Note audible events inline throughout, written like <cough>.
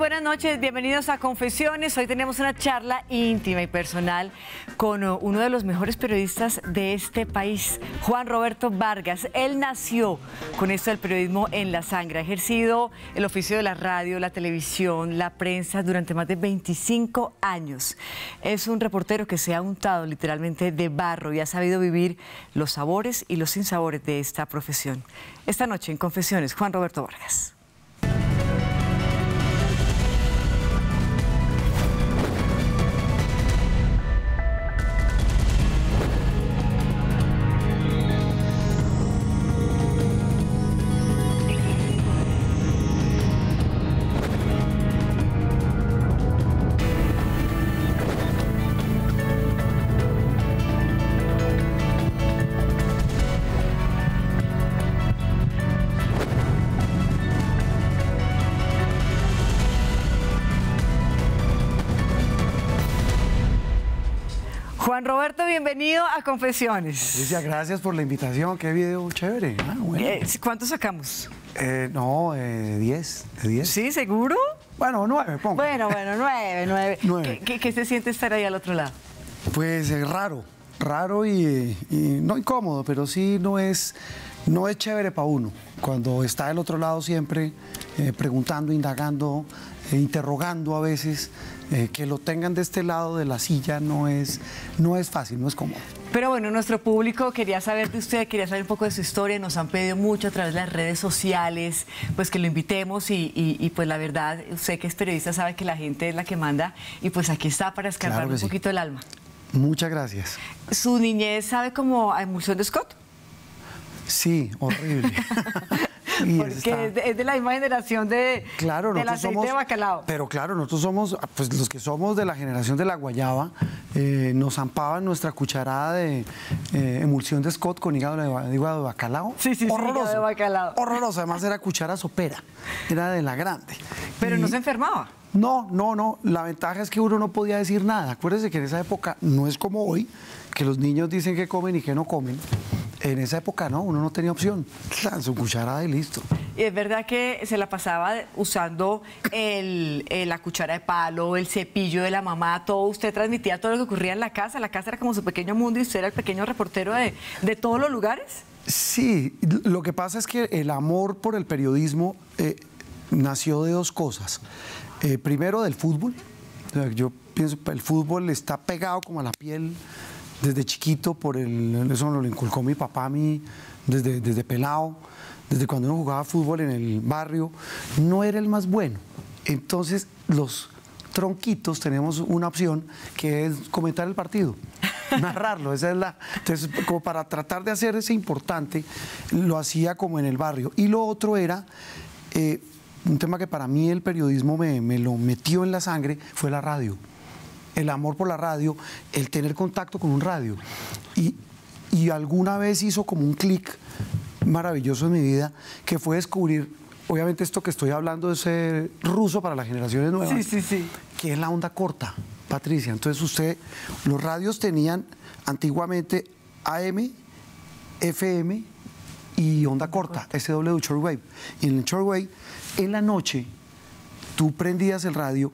Buenas noches, bienvenidos a Confesiones. Hoy tenemos una charla íntima y personal con uh, uno de los mejores periodistas de este país, Juan Roberto Vargas. Él nació con esto del periodismo en la sangre, ha ejercido el oficio de la radio, la televisión, la prensa durante más de 25 años. Es un reportero que se ha untado literalmente de barro y ha sabido vivir los sabores y los sinsabores de esta profesión. Esta noche en Confesiones, Juan Roberto Vargas. Juan Roberto, bienvenido a Confesiones. Gracias por la invitación. Qué video chévere. Ah, bueno. Eh, ¿Cuántos sacamos? Eh, no, eh, 10. ¿De 10? ¿Sí, seguro? Bueno, 9, pongo. Bueno, bueno, nueve, nueve. <laughs> Nueve. ¿Qué, qué- se siente estar ahí al otro lado? Pues es raro. Raro y, y no incómodo, pero sí no es, no es chévere para uno. Cuando está del otro lado siempre eh, preguntando, indagando, eh, interrogando a veces, eh, que lo tengan de este lado de la silla no es, no es fácil, no es cómodo. Pero bueno, nuestro público quería saber de usted, quería saber un poco de su historia, nos han pedido mucho a través de las redes sociales, pues que lo invitemos y, y- y, pues la verdad, usted que es periodista sabe que la gente es la que manda y pues aquí está para escarbar Claro un sí. poquito el alma. Muchas gracias. ¿Su niñez sabe como a emulsión de Scott? Sí, horrible. <laughs> Porque está- es, de, es de la misma generación de, Claro, del aceite somos, de bacalao. Pero claro, nosotros somos, pues los que somos de la generación de la guayaba, eh, nos ampaban nuestra cucharada de eh, emulsión de Scott con hígado de, hígado de bacalao. Sí, sí, sí, hígado de bacalao. Horroroso, además era cuchara sopera, era de la grande. Pero Y- no se enfermaba. no, no, no. La ventaja es que uno no podía decir nada. Acuérdese que en esa época no es como hoy, que los niños dicen que comen y que no comen. En esa época no, uno no tenía opción. <laughs> Su cucharada y listo. Y es verdad que se la pasaba usando el, eh, la cuchara de palo, el cepillo de la mamá, todo. Usted transmitía todo lo que ocurría en la casa. La casa era como su pequeño mundo y usted era el pequeño reportero de, de todos los lugares. Sí, lo que pasa es que el amor por el periodismo eh, nació de dos cosas. Eh, primero del fútbol. Yo pienso que el fútbol está pegado como a la piel desde chiquito, por el, eso me lo inculcó mi papá a mí desde, desde pelado, desde cuando uno jugaba fútbol en el barrio, no era el más bueno. Entonces los tronquitos tenemos una opción que es comentar el partido <laughs> narrarlo, esa es la. Entonces, como para tratar de hacer ese importante, lo hacía como en el barrio. Y lo otro era eh, un tema que para mí el periodismo me, me lo metió en la sangre, fue la radio. El amor por la radio, el tener contacto con un radio. Y, y alguna vez hizo como un clic maravilloso en mi vida, que fue descubrir, obviamente esto que estoy hablando es eh, ruso para las generaciones nuevas Sí, sí, sí. que es la onda corta, Patricia. Entonces usted, los radios tenían antiguamente AM, FM y onda corta, SW shortwave. Y en el shortwave, en la noche, tú prendías el radio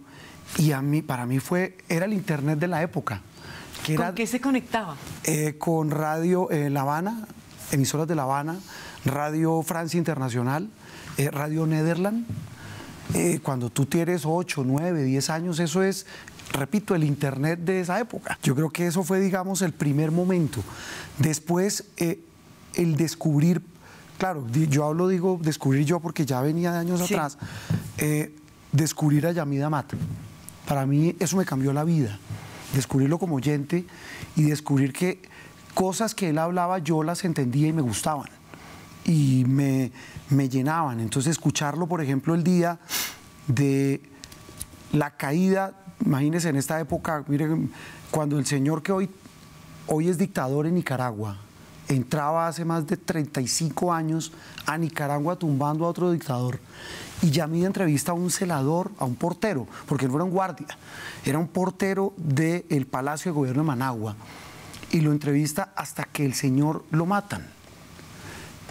y a mí, para mí fue, era el internet de la época. Que era, ¿Con qué se conectaba? eh, con Radio eh, La Habana, emisoras de La Habana, Radio Francia Internacional, eh, Radio Nederland. Cuando tú tienes 8, 9, 10 años, eso es, repito, el Internet de esa época. Yo creo que eso fue, digamos, el primer momento. Después, el descubrir, claro, yo hablo, digo, descubrir yo porque ya venía de años Sí. atrás, descubrir a Yamida Mat. Para mí eso me cambió la vida. Descubrirlo como oyente y descubrir que cosas que él hablaba yo las entendía y me gustaban. Y me, me llenaban. Entonces escucharlo, por ejemplo, el día de la caída, imagínense en esta época, miren, cuando el señor que hoy hoy es dictador en Nicaragua, entraba hace más de 35 años a Nicaragua tumbando a otro dictador. Y Yamid entrevista a un celador, a un portero, porque no era un guardia, era un portero del Palacio de Gobierno de Managua. Y lo entrevista hasta que el señor lo matan.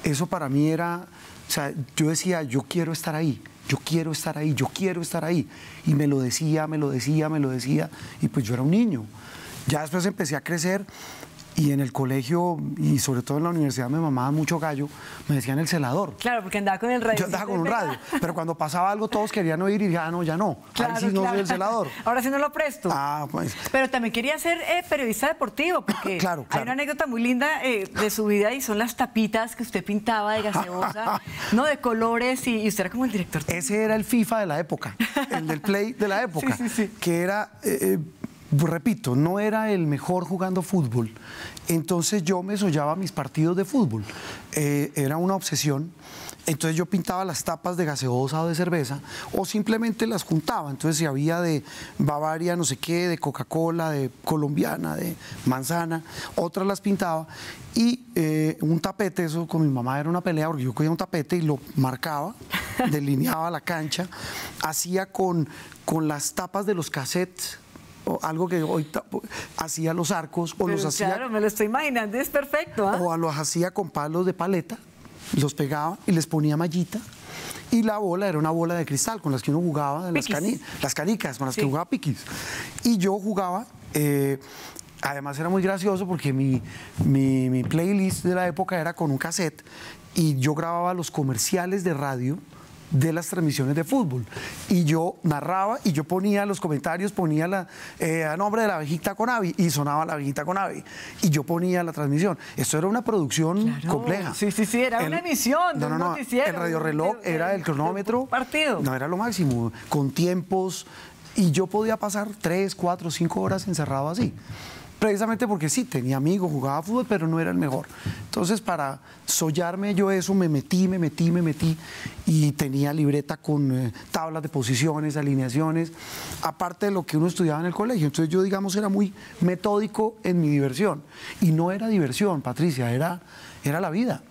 Eso para mí era, o sea, yo decía, yo quiero estar ahí, yo quiero estar ahí, yo quiero estar ahí. Y me lo decía, me lo decía, me lo decía, y pues yo era un niño. Ya después empecé a crecer y en el colegio y sobre todo en la universidad me mamaban mucho gallo, me decían el celador. Claro, porque andaba con el radio. Yo andaba con un radio, pero cuando pasaba algo todos querían oír y ya no, ya no. Ahí sí no soy el celador. <laughs> Ahora sí no lo presto. Ah, pues. Pero también quería ser eh, periodista deportivo, porque <coughs> Claro, hay claro. una anécdota muy linda eh, de su vida y son las tapitas que usted pintaba de gaseosa, <laughs> no de colores, y, y usted era como el director. Ese era el FIFA de la época, el del Play de la <laughs> época, Sí, sí, sí. que era, eh, repito, no era el mejor jugando fútbol. Entonces yo me soñaba mis partidos de fútbol. Eh, era una obsesión. Entonces yo pintaba las tapas de gaseosa o de cerveza o simplemente las juntaba. Entonces si había de Bavaria, no sé qué, de Coca-Cola, de colombiana, de manzana, otras las pintaba. Y eh, un tapete, eso con mi mamá era una pelea, porque yo cogía un tapete y lo marcaba, <laughs> delineaba la cancha, hacía con, con las tapas de los cassettes. O algo que hoy hacía los arcos o Pero los hacía claro, me lo estoy imaginando, es perfecto. ¿ah? o los hacía con palos de paleta, los pegaba y les ponía mallita. Y la bola era una bola de cristal con las que uno jugaba, las, cani- las canicas, con las Sí. que jugaba piquis. Y yo jugaba, eh, además era muy gracioso porque mi, mi- mi playlist de la época era con un cassette y yo grababa los comerciales de radio de las transmisiones de fútbol. Y yo narraba y yo ponía los comentarios, ponía la, eh, a nombre de la abejita con Avi y sonaba la abejita con Avi. Y yo ponía la transmisión. Esto era una producción Claro. compleja. Sí, sí, sí, era una emisión No, no, no. El radio reloj de- de- era el cronómetro. partido. No, era lo máximo. Con tiempos. Y yo podía pasar tres, cuatro, cinco horas encerrado así. Precisamente porque sí, tenía amigos, jugaba fútbol, pero no era el mejor. Entonces, para sollarme yo eso, me metí, me metí, me metí y tenía libreta con eh, tablas de posiciones, alineaciones, aparte de lo que uno estudiaba en el colegio. Entonces, yo, digamos, era muy metódico en mi diversión. Y no era diversión, Patricia, era, era la vida.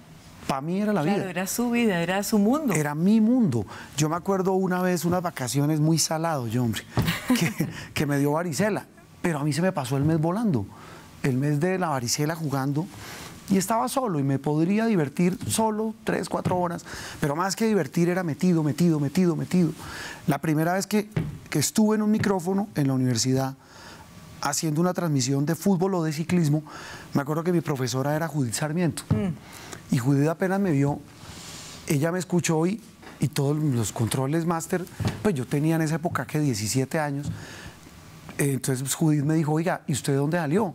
Para mí era la Claro, vida. era su vida, era su mundo. Era mi mundo. Yo me acuerdo una vez, unas vacaciones muy salado, yo, hombre, <laughs> que, que me dio varicela, pero a mí se me pasó el mes volando, el mes de la varicela jugando, y estaba solo y me podría divertir solo tres, cuatro horas, pero más que divertir era metido, metido, metido, metido. La primera vez que, que estuve en un micrófono en la universidad, haciendo una transmisión de fútbol o de ciclismo, me acuerdo que mi profesora era Judith Sarmiento. Y Judith apenas me vio, ella me escuchó y, y todos los controles máster, pues yo tenía en esa época que 17 años. Entonces Judith me dijo, oiga, ¿y usted de dónde salió?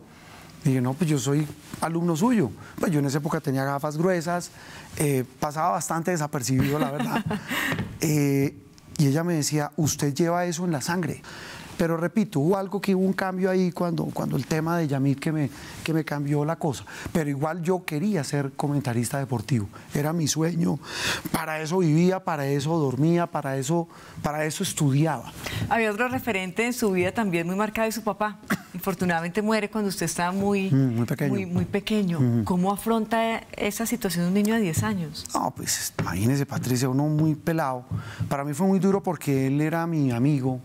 Y dije, no, pues yo soy alumno suyo. Pues yo en esa época tenía gafas gruesas, eh, pasaba bastante desapercibido, la verdad. <laughs> Eh, y ella me decía, usted lleva eso en la sangre. Pero repito, hubo algo que hubo un cambio ahí cuando, cuando el tema de Yamit que me, que me cambió la cosa. Pero igual yo quería ser comentarista deportivo. Era mi sueño. Para eso vivía, para eso dormía, para eso, para eso estudiaba. Había otro referente en su vida también muy marcado y su papá. Infortunadamente muere cuando usted estaba muy, Mm, muy pequeño. Muy, muy pequeño. ¿Cómo afronta esa situación un niño de 10 años? No, pues imagínese, Patricia, uno muy pelado. Para mí fue muy duro porque él era mi amigo.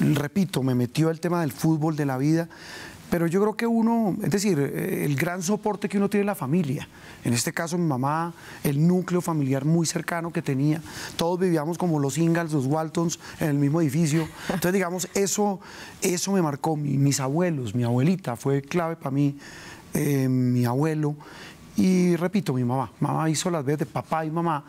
Repito, me metió el tema del fútbol, de la vida. Pero yo creo que uno, es decir, eh, el gran soporte que uno tiene en la familia. En este caso, mi mamá, el núcleo familiar muy cercano que tenía. Todos vivíamos como los Ingalls, los Waltons, en el mismo edificio. Entonces, digamos, eso, eso me marcó. Mi- mis abuelos, mi abuelita fue clave para mí, eh, mi abuelo. Y repito, mi mamá. Mamá hizo las veces de papá y mamá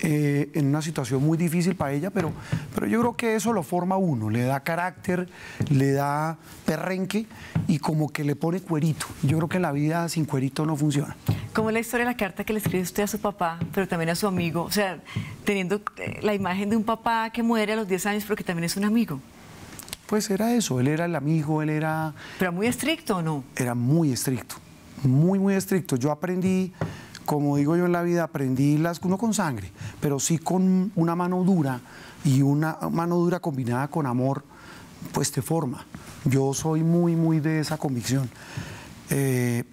eh, en una situación muy difícil para ella, pero, pero yo creo que eso lo forma uno, le da carácter, le da perrenque y como que le pone cuerito. Yo creo que la vida sin cuerito no funciona. ¿Cómo es la historia de la carta que le escribe usted a su papá, pero también a su amigo? O sea, teniendo eh, la imagen de un papá que muere a los 10 años, pero que también es un amigo. Pues era eso, él era el amigo, él era, ¿Pero muy estricto o no? era muy estricto, muy, muy estricto. Yo aprendí, como digo yo en la vida, aprendí las no con sangre, pero sí con una mano dura y una mano dura combinada con amor, pues te forma. Yo soy muy, muy de esa convicción. Eh,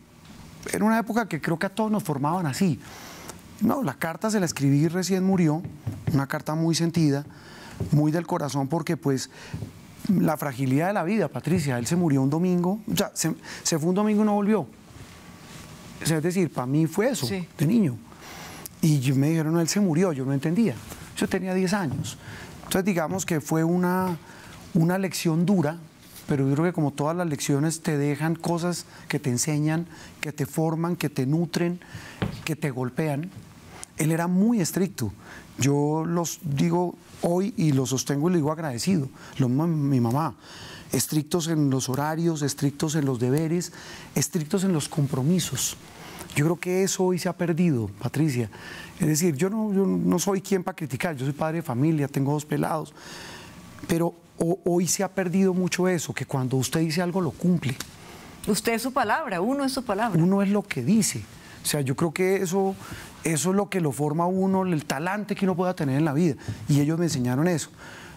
era una época que creo que a todos nos formaban así. No, la carta se la escribí recién murió, una carta muy sentida, muy del corazón, porque pues la fragilidad de la vida, Patricia, él se murió un domingo, o sea, se, fue un domingo y no volvió. Es decir, para mí fue eso, de niño. Y yo, me dijeron, no, él se murió, yo no entendía. Yo tenía 10 años. Entonces digamos que fue una, una lección dura, pero yo creo que como todas las lecciones te dejan cosas que te enseñan, que te forman, que te nutren, que te golpean. Él era muy estricto. Yo los digo hoy y lo sostengo y lo digo agradecido. Lo mi mamá. Estrictos en los horarios, estrictos en los deberes, estrictos en los compromisos. Yo creo que eso hoy se ha perdido, Patricia. Es decir, yo no, yo no soy quien para criticar, yo soy padre de familia, tengo dos pelados, pero hoy se ha perdido mucho eso, que cuando usted dice algo lo cumple. Usted es su palabra, uno es su palabra. Uno es lo que dice. O sea, yo creo que eso, eso es lo que lo forma uno, el talante que uno pueda tener en la vida. Y ellos me enseñaron eso.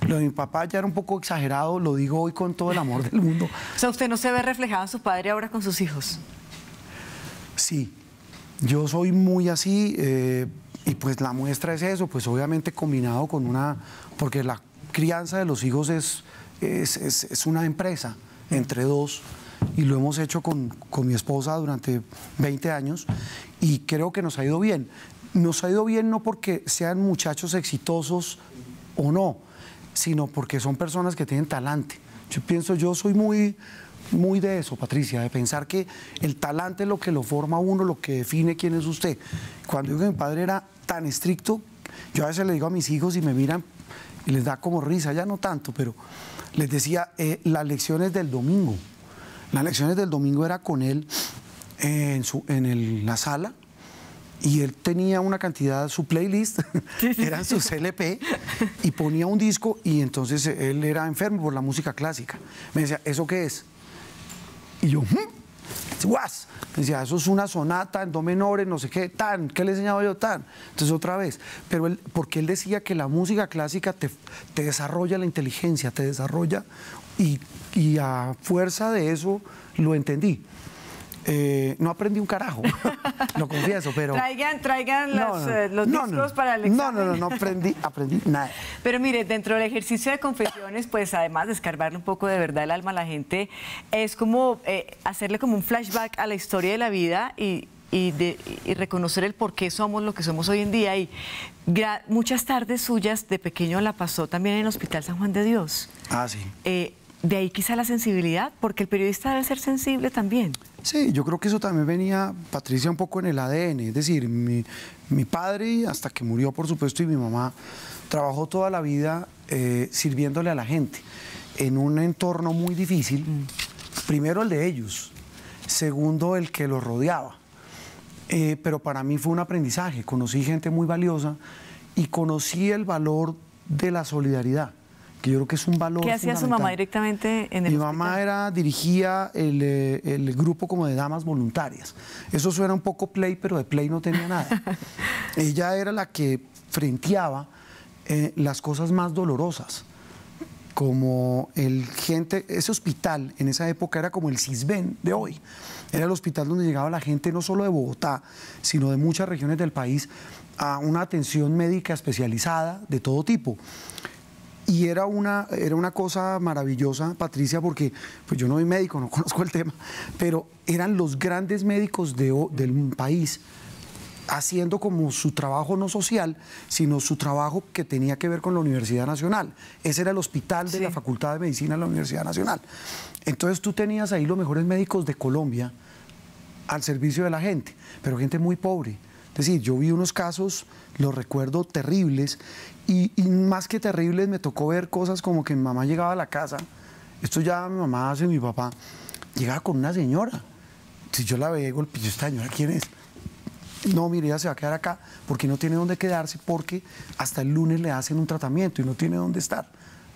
Lo de mi papá ya era un poco exagerado, lo digo hoy con todo el amor del mundo. <laughs> O sea, ¿usted no se ve reflejado en su padre ahora con sus hijos? Sí, yo soy muy así eh, y pues la muestra es eso, pues obviamente combinado con una, porque la crianza de los hijos es, es, una empresa entre dos y lo hemos hecho con, mi esposa durante 20 años y creo que nos ha ido bien. Nos ha ido bien no porque sean muchachos exitosos o no, sino porque son personas que tienen talante. Yo pienso, yo soy muy, muy de eso, Patricia, de pensar que el talante es lo que lo forma uno, lo que define quién es usted. Cuando digo que mi padre era tan estricto, yo a veces le digo a mis hijos y me miran y les da como risa, ya no tanto, pero les decía, eh, las lecciones del domingo. Las lecciones del domingo era con él en, su, en la sala y él tenía una cantidad, su playlist, <laughs> eran sus LP, y ponía un disco y entonces él era enfermo por la música clásica. Me decía, ¿eso qué es? Y yo, ¡guas! Decía, eso es una sonata en do menores, no sé qué, tan, ¿qué le he enseñado yo tan? Entonces otra vez, pero él, porque él decía que la música clásica te, te desarrolla la inteligencia, te desarrolla, y, y a fuerza de eso lo entendí. Eh, no aprendí un carajo, lo confieso, pero... Traigan, traigan eh, los discos para el examen. No, no, no, no aprendí, aprendí nada. Pero mire, dentro del ejercicio de confesiones, pues además de escarbarle un poco de verdad el alma a la gente, es como eh, hacerle como un flashback a la historia de la vida y, de, reconocer el por qué somos lo que somos hoy en día. Y muchas tardes suyas de pequeño la pasó también en el Hospital San Juan de Dios. Ah, sí. de ahí quizá la sensibilidad, porque el periodista debe ser sensible también. Sí, yo creo que eso también venía, Patricia, un poco en el ADN. Es decir, mi, padre, hasta que murió, por supuesto, y mi mamá, trabajó toda la vida eh, sirviéndole a la gente en un entorno muy difícil. Mm. Primero el de ellos, segundo el que los rodeaba. Eh, pero para mí fue un aprendizaje. Conocí gente muy valiosa y conocí el valor de la solidaridad yo creo que es un valor. ¿Qué hacía su mamá directamente en el Mi mamá era, dirigía eh, el, grupo como de damas voluntarias. Eso suena un poco play, pero de play no tenía nada. <laughs> Ella era la que frenteaba eh, las cosas más dolorosas como el gente, ese hospital en esa época era como el CISBEN de hoy. Era el hospital donde llegaba la gente no solo de Bogotá, sino de muchas regiones del país a una atención médica especializada de todo tipo. Y era una, era una cosa maravillosa, Patricia, porque pues yo no soy médico, no <laughs> conozco el tema, pero eran los grandes médicos de, del país haciendo como su trabajo no social, sino su trabajo que tenía que ver con la Universidad Nacional. Ese era el hospital de la Facultad de Medicina de la Universidad Nacional. Entonces tú tenías ahí los mejores médicos de Colombia al servicio de la gente, pero gente muy pobre. Es decir, yo vi unos casos, los recuerdo terribles, y, más que terribles, me tocó ver cosas como que mi mamá llegaba a la casa, esto ya mi mamá hace mi papá, llegaba con una señora. Si yo la veía, golpeé, ¿esta señora quién es? No, mire, ella se va a quedar acá porque no tiene dónde quedarse, porque hasta el lunes le hacen un tratamiento y no tiene dónde estar.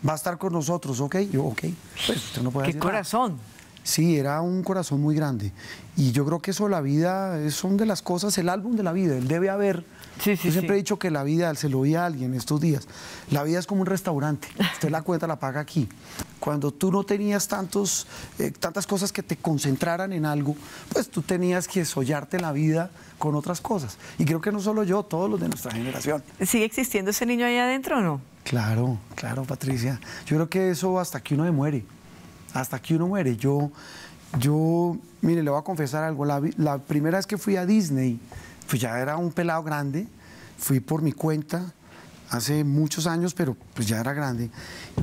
Va a estar con nosotros, ¿ok? Yo, ok. Pues usted no puede ¿Qué corazón? Sí, era un corazón muy grande. Y yo creo que eso, la vida, son de las cosas, el álbum de la vida, él debe haber yo siempre he dicho que la vida, se lo oí a alguien estos días, la vida es como un restaurante. Usted la cuenta, la paga aquí. cuando tú no tenías tantos, eh, tantas cosas que te concentraran en algo, pues tú tenías que sollarte la vida con otras cosas. Y creo que no solo yo, todos los de nuestra generación. ¿Sigue existiendo ese niño ahí adentro o no? Claro, claro, Patricia. Yo creo que eso hasta que uno me muere. Hasta que uno muere. Yo, yo, mire, le voy a confesar algo. La, la primera vez que fui a Disney, pues ya era un pelado grande. Fui por mi cuenta hace muchos años, pero pues ya era grande.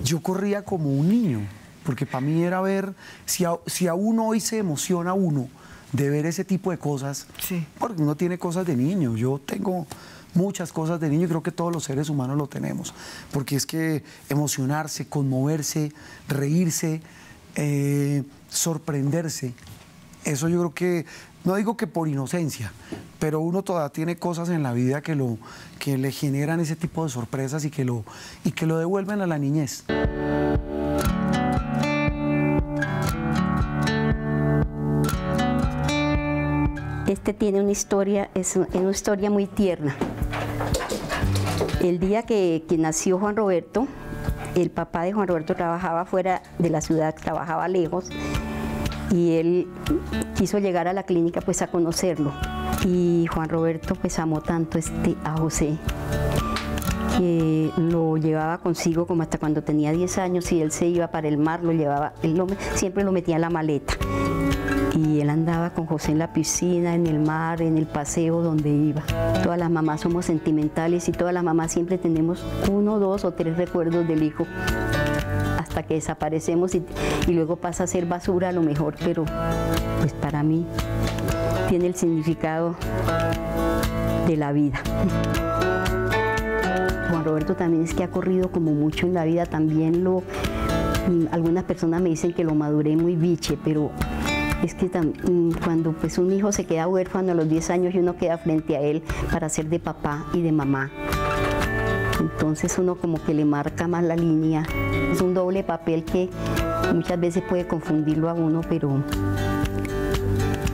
Yo corría como un niño, porque para mí era ver, si a, si a uno hoy se emociona uno de ver ese tipo de cosas, Sí. porque uno tiene cosas de niño. Yo tengo muchas cosas de niño y creo que todos los seres humanos lo tenemos. Porque es que emocionarse, conmoverse, reírse, eh, sorprenderse, eso yo creo que, no digo que por inocencia, pero uno todavía tiene cosas en la vida que, lo, que le generan ese tipo de sorpresas y que lo, y que lo devuelven a la niñez. Este tiene una historia, es un- es una historia muy tierna. El día que, que nació Juan Roberto, el papá de Juan Roberto trabajaba fuera de la ciudad, trabajaba lejos, y él quiso llegar a la clínica pues a conocerlo. Y Juan Roberto pues amó tanto este, a José que lo llevaba consigo como hasta cuando tenía 10 años y él se iba para el mar, lo llevaba, él siempre lo metía en la maleta. Y él andaba con José en la piscina, en el mar, en el paseo, donde iba. Todas las mamás somos sentimentales y todas las mamás siempre tenemos uno, dos o tres recuerdos del hijo hasta que desaparecemos y, y luego pasa a ser basura a lo mejor, pero pues para mí tiene el significado de la vida. Juan Roberto también es que ha corrido como mucho en la vida, también lo, algunas personas me dicen que lo maduré muy biche, pero es que mm, cuando pues un hijo se queda huérfano a los 10 años y uno queda frente a él para ser de papá y de mamá, entonces uno como que le marca más la línea, es un doble papel que muchas veces puede confundirlo a uno, pero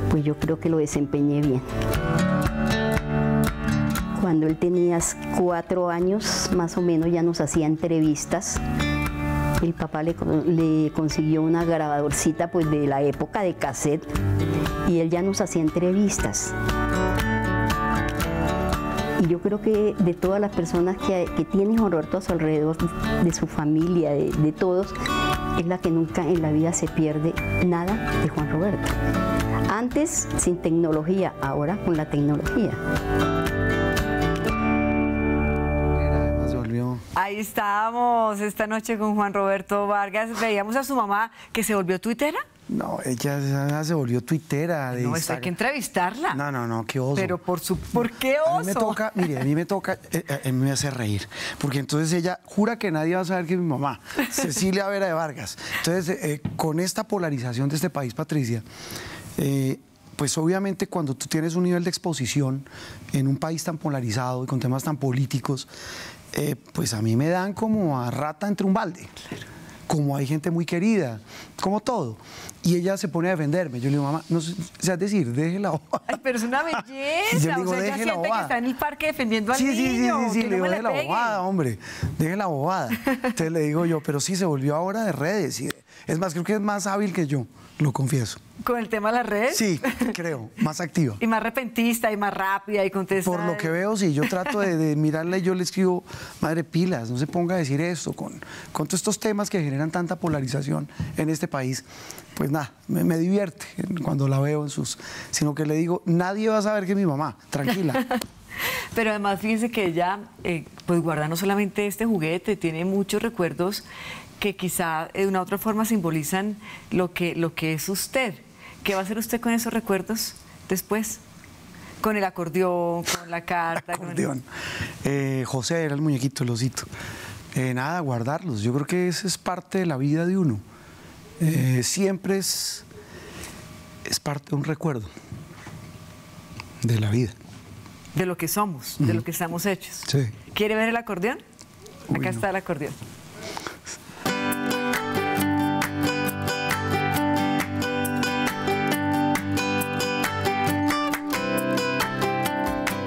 pues yo creo que lo desempeñé bien. Cuando él tenía cuatro años, más o menos, ya nos hacía entrevistas. El papá le, consiguió una grabadorcita pues, de la época de cassette y él ya nos hacía entrevistas. Y yo creo que de todas las personas que, que tienen Juan Roberto a su alrededor, de su familia, de, de todos, es la que nunca en la vida se pierde nada de Juan Roberto. Antes sin tecnología, ahora con la tecnología. Estábamos esta noche con Juan Roberto Vargas. Veíamos a su mamá que se volvió tuitera. No, ella se volvió tuitera. De No, hay que entrevistarla. No, no, no, qué oso. Pero por su, ¿por qué A oso? mí me toca, mire, a mí me toca, eh, eh, a mí me hace reír, porque entonces ella jura que nadie va a saber que es mi mamá, <laughs> Cecilia Vera de Vargas. Entonces, eh, con esta polarización de este país, Patricia, eh, pues obviamente cuando tú tienes un nivel de exposición en un país tan polarizado y con temas tan políticos, eh, pues a mí me dan como a rata entre un balde. Como hay gente muy querida, como todo. Y ella se pone a defenderme. Yo le digo, mamá, no sé, o sea, es decir, déjela. <laughs> Ay, pero es una belleza. Yo digo, o sea, ella siente que bobada. está en el parque defendiendo al Sí, sí, sí, niño. sí, sí, que le digo, me deje la pegue. bobada, hombre, deje la bobada. Entonces le digo yo, pero sí se volvió ahora de redes. y es más, creo que es más hábil que yo, lo confieso. Con el tema de las redes. Sí, <laughs> creo, más activa. Y más repentista y más rápida y contesta. Por lo que veo, sí, yo trato de, de mirarla y yo le escribo, madre pilas, no se ponga a decir esto, con, con todos estos temas que generan tanta polarización en este país. Pues nada, me, me divierte cuando la veo en sus... Sino que le digo, nadie va a saber que es mi mamá, tranquila. <laughs> Pero además, fíjense que ella, eh, pues guarda no solamente este juguete, tiene muchos recuerdos que quizá de una u otra forma simbolizan lo que, lo que es usted. ¿Qué va a hacer usted con esos recuerdos después? Con el acordeón, con la carta. con- acordeón. Eh, José era el muñequito, el osito. Eh, nada, guardarlos. Yo creo que eso es parte de la vida de uno. Eh, siempre es, es parte de un recuerdo de la vida. de lo que somos, de lo que estamos hechos. Sí. ¿Quiere ver el acordeón? Uy, Acá no. está el acordeón.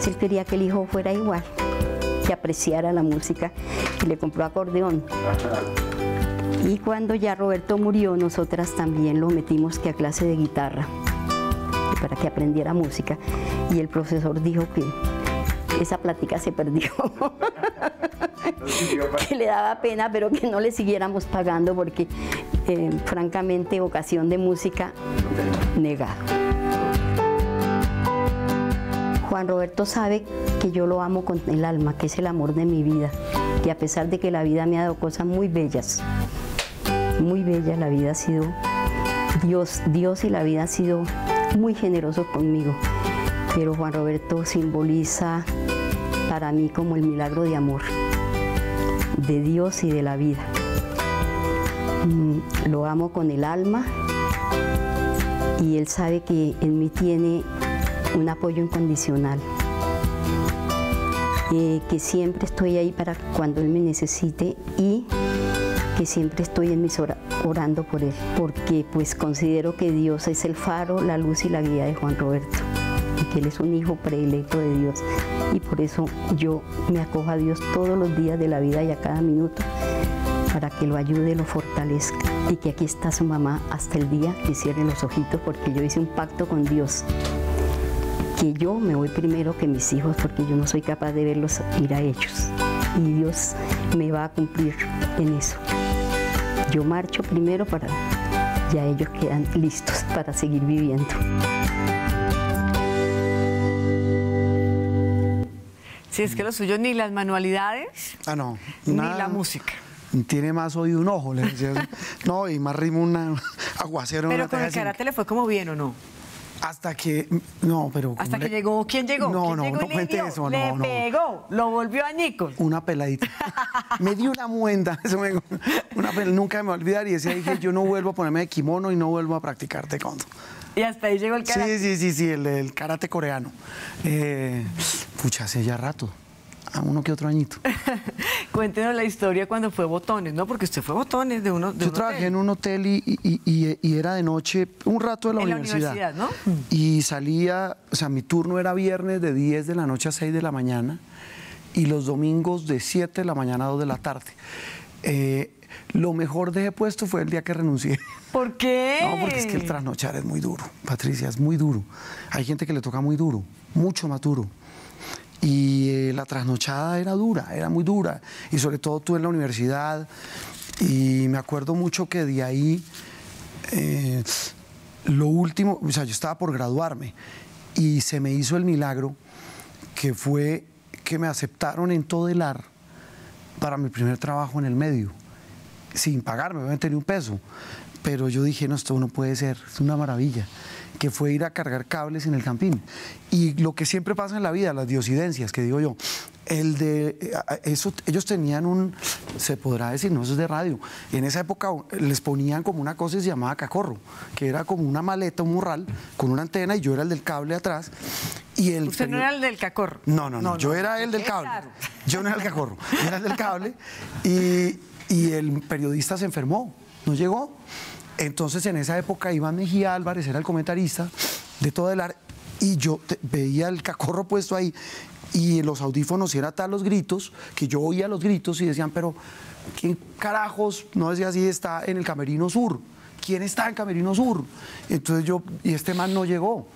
Él quería que el hijo fuera igual, que apreciara la música, y le compró acordeón. Y cuando ya Roberto murió, nosotras también lo metimos que a clase de guitarra para que aprendiera música. Y el profesor dijo que esa plática se perdió. <laughs> que le daba pena, pero que no le siguiéramos pagando porque, eh, francamente, ocasión de música negado. Juan Roberto sabe que yo lo amo con el alma, que es el amor de mi vida, y a pesar de que la vida me ha dado cosas muy bellas, muy bella la vida ha sido, Dios, Dios y la vida ha sido muy generoso conmigo, pero Juan Roberto simboliza para mí como el milagro de amor de Dios y de la vida. Mm, lo amo con el alma y él sabe que en mí tiene un apoyo incondicional. Eh, que siempre estoy ahí para cuando él me necesite y que siempre estoy en mis orando por él, porque pues considero que Dios es el faro, la luz y la guía de Juan Roberto, y que él es un hijo predilecto de Dios. Y por eso yo me acojo a Dios todos los días de la vida y a cada minuto para que lo ayude, lo fortalezca y que aquí está su mamá hasta el día que cierre los ojitos porque yo hice un pacto con Dios que yo me voy primero que mis hijos porque yo no soy capaz de verlos ir a ellos y Dios me va a cumplir en eso. Yo marcho primero para ya ellos quedan listos para seguir viviendo. Si es que lo suyo ni las manualidades, ah, no, ni la música. Tiene más oído un ojo, le decía. <laughs> No, y más rimo un aguacero. Pero con el karate le fue como bien o no. Hasta que, no, pero... Hasta que llegó, ¿quién llegó? No, ¿Quién no, llegó no cuente eso, le no, no. pegó, lo volvió a. Una peladita. <laughs> me dio una muenda, <laughs> eso me, una pel, nunca me voy a olvidar y decía, dije, yo no vuelvo a ponerme de kimono y no vuelvo a practicar taekwondo. Y hasta ahí llegó el karate. Sí, sí, sí, sí, el, el karate coreano. Eh, pucha, hace ya rato a uno que otro añito. <laughs> Cuéntenos la historia cuando fue Botones, ¿no? Porque usted fue Botones de uno. De Yo trabajé en un hotel y, era de noche, un rato de la en universidad. La universidad ¿no? Y salía, o sea, mi turno era viernes de 10 de la noche a 6 de la mañana y los domingos de 7 de la mañana a 2 de la tarde. Eh, lo mejor de ese puesto fue el día que renuncié. <laughs> ¿Por qué? No, porque es que el trasnochar es muy duro, Patricia, es muy duro. Hay gente que le toca muy duro, mucho más duro. Y eh, la trasnochada era dura, era muy dura. Y sobre todo tú en la universidad. Y me acuerdo mucho que de ahí, eh, lo último, o sea, yo estaba por graduarme y se me hizo el milagro que fue que me aceptaron en todo el AR para mi primer trabajo en el medio, sin pagarme, obviamente ni un peso. Pero yo dije, no, esto no puede ser, es una maravilla que fue ir a cargar cables en el campín. Y lo que siempre pasa en la vida, las diosidencias, que digo yo, el de eh, eso, ellos tenían un, se podrá decir, no, eso es de radio. En esa época les ponían como una cosa que se llamaba cacorro, que era como una maleta, un morral, con una antena y yo era el del cable atrás. Y el ¿Usted no era el del cacorro? No, no, no, yo era el del cable. Yo no era el cacorro, yo era el del cable. Y, y el periodista se enfermó, no llegó. Entonces en esa época Iván Mejía Álvarez era el comentarista de todo el arte y yo veía el cacorro puesto ahí y los audífonos y era tal los gritos que yo oía los gritos y decían, pero ¿quién carajos, no decía así, está en el Camerino Sur? ¿Quién está en Camerino Sur? Entonces yo, y este man no llegó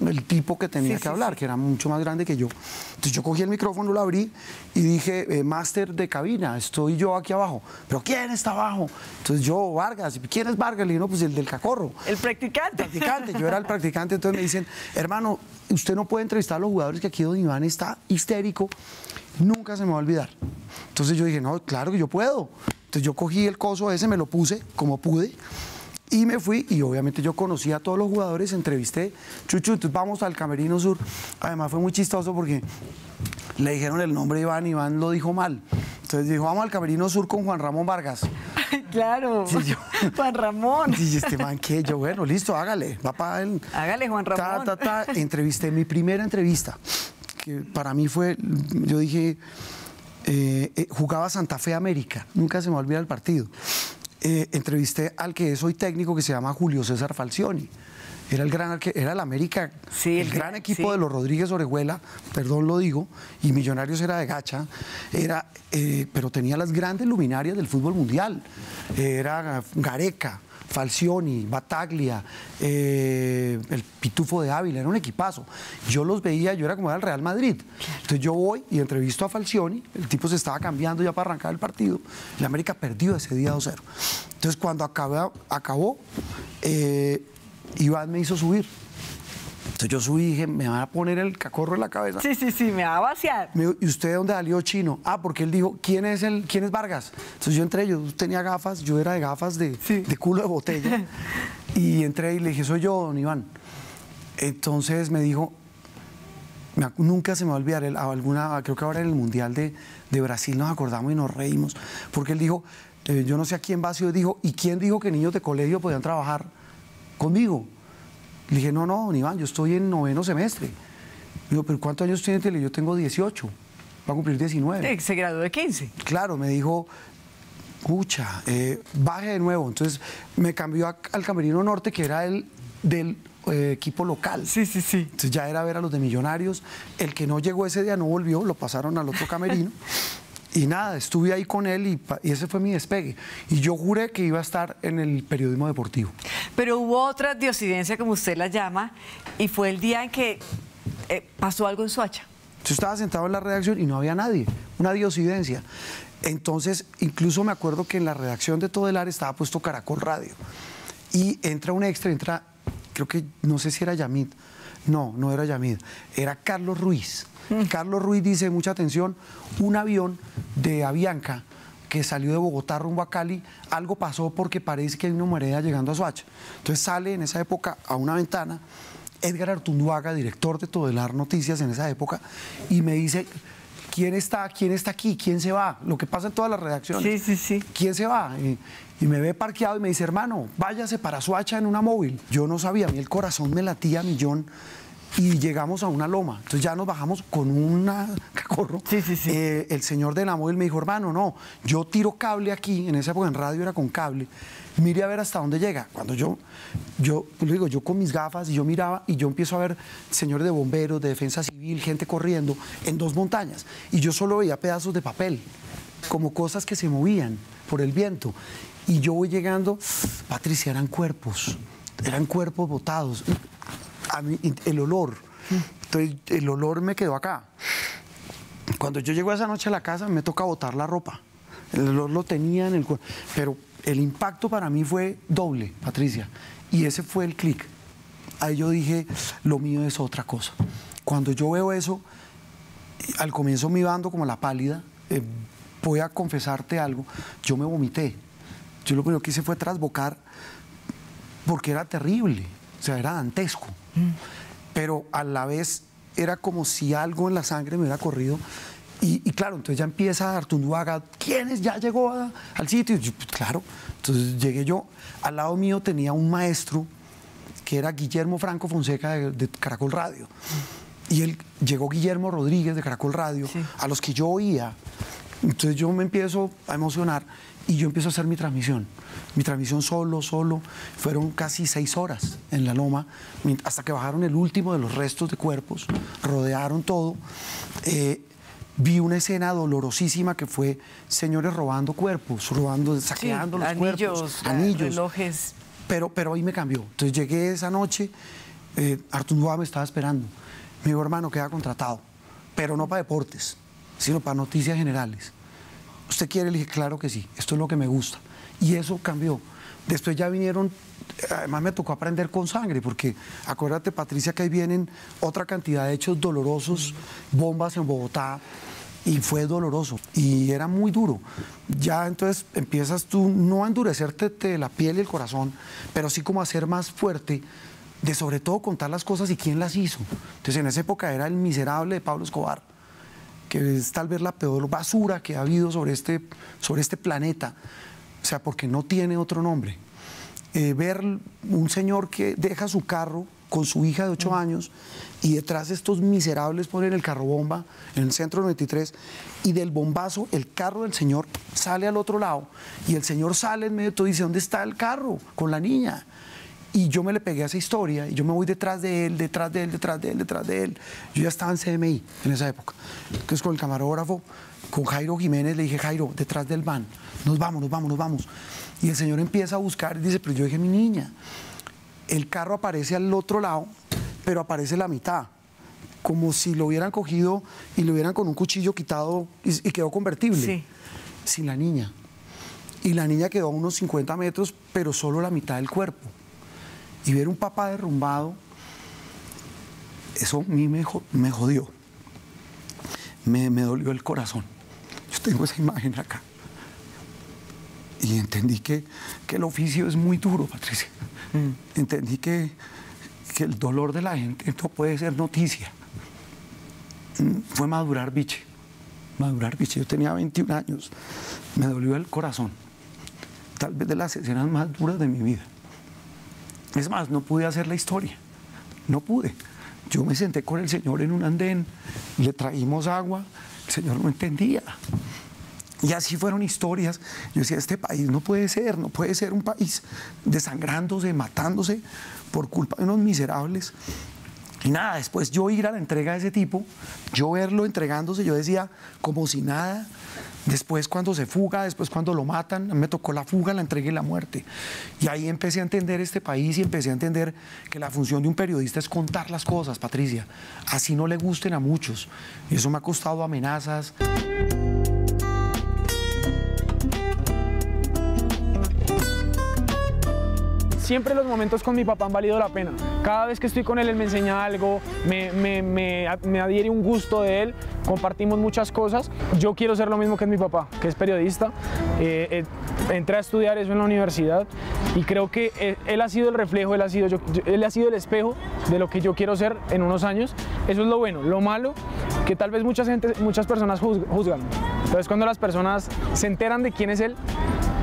el tipo que tenía que hablar, que era mucho más grande que yo. Entonces yo cogí el micrófono, lo abrí y dije, eh, máster de cabina, estoy yo aquí abajo. ¿Pero quién está abajo? Entonces yo, Vargas, ¿quién es Vargas? Le digo, no, pues el del cacorro. El practicante. El practicante, yo era el practicante, entonces me dicen, hermano, usted no puede entrevistar a los jugadores que aquí don Iván está histérico, nunca se me va a olvidar. Entonces yo dije, no, claro que yo puedo. Entonces yo cogí el coso ese, me lo puse como pude y me fui y obviamente yo conocí a todos los jugadores, entrevisté, chuchu, entonces vamos al Camerino Sur. Además fue muy chistoso porque le dijeron el nombre de Iván, Iván lo dijo mal. Entonces dijo, vamos al Camerino Sur con Juan Ramón Vargas. claro, <laughs> Juan Ramón. <laughs> Y este man, ¿qué? Yo, bueno, listo, hágale, va para él. Hágale, Juan Ramón. Ta, ta, ta. Entrevisté mi primera entrevista, que para mí fue, yo dije, eh, eh, jugaba Santa Fe América, nunca se me olvida el partido. Eh, entrevisté al que es hoy técnico, que se llama Julio César Falcioni. era el gran era el América, Sí, el gran gran- equipo sí. de los Rodríguez Orejuela, perdón lo digo, y Millonarios era de Gacha, era, eh, pero tenía las grandes luminarias del fútbol mundial. Era Gareca, Falcioni, Bataglia, eh, el Pitufo de Ávila, era un equipazo. Yo los veía, yo era como era el Real Madrid. Entonces yo voy y entrevisto a Falcioni, el tipo se estaba cambiando ya para arrancar el partido, la América perdió ese día 2-0. Entonces cuando acabó, acabó eh, Iván me hizo subir. Entonces yo subí y dije, me van a poner el cacorro en la cabeza. Sí, sí, sí, me va a vaciar. Me dijo, ¿y usted de dónde salió chino? Ah, porque él dijo, ¿quién es el, quién es Vargas? Entonces yo entré, yo tenía gafas, yo era de gafas de, Sí. de culo de botella. <laughs> y entré y le dije, soy yo, don Iván. Entonces me dijo, nunca se me va a olvidar, a alguna, creo que ahora en el Mundial de, de Brasil nos acordamos y nos reímos, porque él dijo, eh, yo no sé a quién va, dijo, ¿y quién dijo que niños de colegio podían trabajar conmigo? Le dije, no, no, don Iván, yo estoy en noveno semestre. Digo, ¿pero cuántos años tiene? Le dije, yo tengo 18, va a cumplir 19. Eh, Se graduó de 15. Claro, me dijo, escucha, eh, baje de nuevo. Entonces me cambió a- al Camerino Norte, que era el del eh, equipo local. Sí, sí, sí. Entonces ya era ver a los de Millonarios. El que no llegó ese día no volvió, lo pasaron al otro camerino. y nada, estuve ahí con él y, y ese fue mi despegue. Y yo juré que iba a estar en el periodismo deportivo. Pero hubo otra diosidencia, como usted la llama, y fue el día en que eh, pasó algo en Soacha. Yo estaba sentado en la redacción y no había nadie, una diosidencia. Entonces, incluso me acuerdo que en la redacción de Todo el Ar estaba puesto Caracol Radio. Y entra un extra, entra, creo que, no sé si era Yamid. No, no era Yamid, era Carlos Ruiz. Carlos Ruiz dice, mucha atención, un avión de Avianca que salió de Bogotá rumbo a Cali, algo pasó porque parece que hay una humareda llegando a Soacha. Entonces sale en esa época a una ventana Edgar Artunduaga, director de Todelar Noticias en esa época, y me dice, ¿quién está, quién está aquí? ¿Quién se va? Lo que pasa en todas las redacciones. Sí, sí, sí. ¿Quién se va? Y, y me ve parqueado y me dice, hermano, váyase para Suacha en una móvil. Yo no sabía, a mí el corazón me latía a millón y llegamos a una loma. Entonces ya nos bajamos con una <laughs> cacorro. Sí, sí, sí. Eh, el señor de la móvil me dijo, hermano, no, yo tiro cable aquí, en esa época en radio era con cable, mire a ver hasta dónde llega. Cuando yo, yo, le digo, yo con mis gafas y yo miraba y yo empiezo a ver señores de bomberos, de defensa civil, gente corriendo en dos montañas. Y yo solo veía pedazos de papel, como cosas que se movían por el viento. Y yo voy llegando, Patricia, eran cuerpos, eran cuerpos botados. El olor, entonces el olor me quedó acá. Cuando yo llego esa noche a la casa me toca botar la ropa. El olor lo tenía en el cuerpo. Pero el impacto para mí fue doble, Patricia. Y ese fue el clic. Ahí yo dije, lo mío es otra cosa. Cuando yo veo eso, al comienzo me iba dando como la pálida. eh, voy a confesarte algo. Yo me vomité. Yo lo primero que hice fue trasbocar porque era terrible. Sea, era dantesco. Pero a la vez era como si algo en la sangre me hubiera corrido. Y, y claro, entonces ya empieza Artunduaga, ¿quién es? Ya llegó a- al sitio. Yo, pues, claro, entonces llegué yo. Al lado mío tenía un maestro que era Guillermo Franco Fonseca de, de Caracol Radio. Y él llegó Guillermo Rodríguez de Caracol Radio, Sí. a los que yo oía. Entonces yo me empiezo a emocionar y yo empiezo a hacer mi transmisión. Mi transmisión solo, solo. Fueron casi seis horas en la loma, hasta que bajaron el último de los restos de cuerpos, rodearon todo. Eh, vi una escena dolorosísima que fue señores robando cuerpos, robando, Sí, saqueando los anillos, cuerpos, eh, anillos. relojes. Pero, pero ahí me cambió. Entonces llegué esa noche, eh, me estaba esperando. Dijo, hermano, queda contratado, pero no para deportes, sino para noticias generales. ¿Usted quiere? Le dije, claro que sí, esto es lo que me gusta. Y eso cambió. Después ya vinieron, además me tocó aprender con sangre, porque acuérdate, Patricia, que ahí vienen otra cantidad de hechos dolorosos, bombas en Bogotá, y fue doloroso y era muy duro. Ya entonces empiezas tú no a endurecerte te- la piel y el corazón, pero sí como a ser más fuerte de sobre todo contar las cosas y quién las hizo. Entonces en esa época era el miserable de Pablo Escobar, que es tal vez la peor basura que ha habido sobre este, sobre este planeta, o sea, porque no tiene otro nombre. Eh, ver un señor que deja su carro con su hija de 8 años y detrás estos miserables ponen el carro bomba en el centro 93 y del bombazo el carro del señor sale al otro lado y el señor sale en medio de todo y dice, ¿dónde está el carro con la niña? Y yo me le pegué a esa historia y yo me voy detrás de él, detrás de él, detrás de él, detrás de él. Yo ya estaba en CMI en esa época. Entonces con el camarógrafo, con Jairo Jiménez, le dije, Jairo, detrás del van, nos vamos, nos vamos, nos vamos. Y el señor empieza a buscar y dice, pero yo dije, mi niña, el carro aparece al otro lado, pero aparece la mitad como si lo hubieran cogido y lo hubieran con un cuchillo quitado y, y quedó convertible. Sí. Sin la niña. Y la niña quedó a unos 50 metros, pero solo la mitad del cuerpo. Y ver un papá derrumbado, eso a mí me jodió. Me, me dolió el corazón. Tengo esa imagen acá. Y entendí que, que el oficio es muy duro, Patricia. Entendí que, que el dolor de la gente no puede ser noticia. Mm, Fue madurar, biche. Madurar, biche. Yo tenía 21 años. Me dolió el corazón. Tal vez de las escenas más duras de mi vida. Es más, no pude hacer la historia. No pude. Yo me senté con el Señor en un andén, le traímos agua, el Señor no entendía. Y así fueron historias. Yo decía, este país no puede ser, no puede ser un país desangrándose, matándose por culpa de unos miserables. Y nada, después yo ir a la entrega de ese tipo, yo verlo entregándose, yo decía, como si nada. Después cuando se fuga, después cuando lo matan, me tocó la fuga, la entrega y la muerte. Y ahí empecé a entender este país y empecé a entender que la función de un periodista es contar las cosas, Patricia. Así no le gusten a muchos. Y eso me ha costado amenazas. Siempre los momentos con mi papá han valido la pena. Cada vez que estoy con él, él me enseña algo, me, me, me, me adhiere un gusto de él, compartimos muchas cosas. Yo quiero ser lo mismo que mi papá, que es periodista. Eh, eh, entré a estudiar eso en la universidad y creo que él, él ha sido el reflejo, él ha sido, yo- él ha sido el espejo de lo que yo quiero ser en unos años. Eso es lo bueno. Lo malo, que tal vez mucha gente, muchas personas juzg- juzgan. Entonces cuando las personas se enteran de quién es él,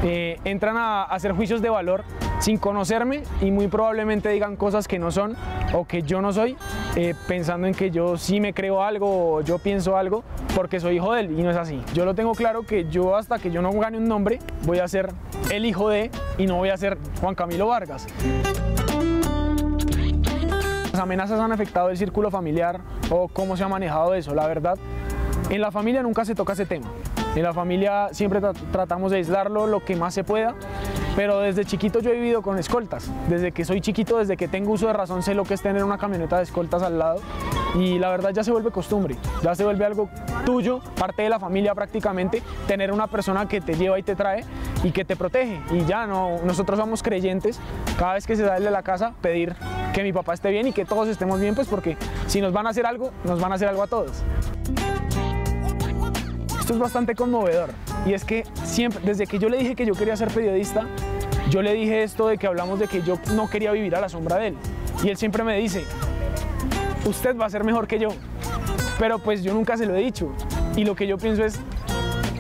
eh, entran a, hacer juicios de valor sin conocerme y muy probablemente digan cosas que no son o que yo no soy, eh, pensando en que yo sí me creo algo o yo pienso algo porque soy hijo de él y no es así. Yo lo tengo claro que yo hasta que yo no gane un nombre voy a ser el hijo de y no voy a ser Juan Camilo Vargas. Las amenazas han afectado el círculo familiar o cómo se ha manejado eso, la verdad. En la familia nunca se toca ese tema. En la familia siempre tra- tratamos de aislarlo lo que más se pueda, pero desde chiquito yo he vivido con escoltas. Desde que soy chiquito, desde que tengo uso de razón, sé lo que es tener una camioneta de escoltas al lado y la verdad ya se vuelve costumbre, ya se vuelve algo tuyo, parte de la familia prácticamente, tener una persona que te lleva y te trae y que te protege. Y ya no, nosotros somos creyentes, cada vez que se sale de la casa, pedir que mi papá esté bien y que todos estemos bien, pues porque si nos van a hacer algo, nos van a hacer algo a todos. Esto es bastante conmovedor y es que siempre, desde que yo le dije que yo quería ser periodista, yo le dije esto de que hablamos de que yo no quería vivir a la sombra de él. Y él siempre me dice, usted va a ser mejor que yo. Pero pues yo nunca se lo he dicho. Y lo que yo pienso es,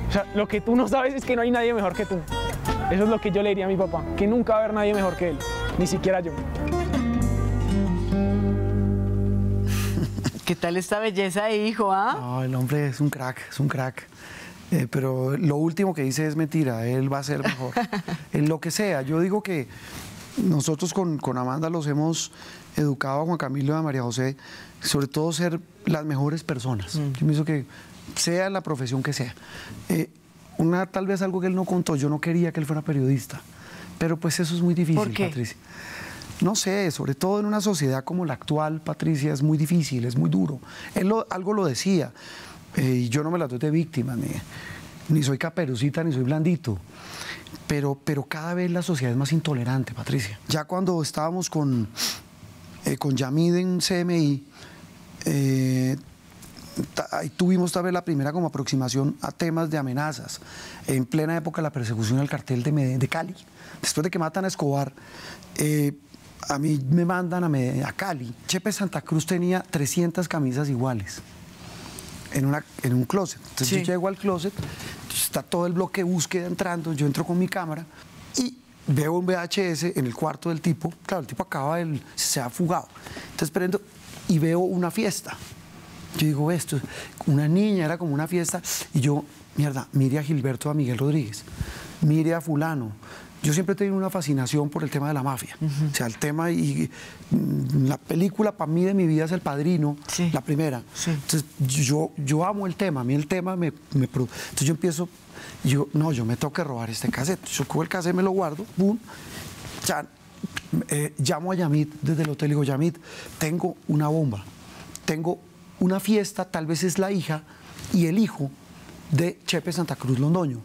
o sea, lo que tú no sabes es que no hay nadie mejor que tú. Eso es lo que yo le diría a mi papá, que nunca va a haber nadie mejor que él, ni siquiera yo. ¿Qué tal esta belleza de hijo, ah? No, el hombre es un crack, es un crack. Eh, pero lo último que dice es mentira, él va a ser mejor. <laughs> en lo que sea, yo digo que nosotros con, con Amanda los hemos educado a Juan Camilo y a María José, sobre todo ser las mejores personas. Yo pienso que sea la profesión que sea. Eh, una, tal vez algo que él no contó, yo no quería que él fuera periodista, pero pues eso es muy difícil, ¿Por qué? Patricia. No sé, sobre todo en una sociedad como la actual, Patricia, es muy difícil, es muy duro. Él algo lo decía, eh, yo no me la doy de víctima, ni, ni soy caperucita, ni soy blandito. Pero, pero cada vez la sociedad es más intolerante, Patricia. Ya cuando estábamos con, eh, con Yamid en CMI, eh, ahí tuvimos tal vez la primera como aproximación a temas de amenazas, en plena época la persecución al cartel de, Mede- de Cali. Después de que matan a Escobar, eh, a mí me mandan a, a Cali. Chepe Santa Cruz tenía 300 camisas iguales en, una, en un closet. Entonces Sí. yo llego al closet, está todo el bloque de búsqueda entrando, yo entro con mi cámara y veo un VHS en el cuarto del tipo. Claro, el tipo acaba de, se ha fugado. Entonces prendo y veo una fiesta. Yo digo, esto, una niña, era como una fiesta. Y yo, mierda, mire a Gilberto, a Miguel Rodríguez. mire a fulano. Yo siempre he tenido una fascinación por el tema de la mafia. O sea, el tema y mm, la película para mí de mi vida es El Padrino, Sí. la primera. Sí. Entonces yo, yo amo el tema, a mí el tema me, me Entonces yo empiezo, yo, no, yo me tengo que robar este cassette. Yo cojo el cassette, me lo guardo, boom, ya, eh, llamo a Yamit desde el hotel y digo, Yamit, tengo una bomba, tengo una fiesta, tal vez es la hija y el hijo de Chepe Santa Cruz Londoño,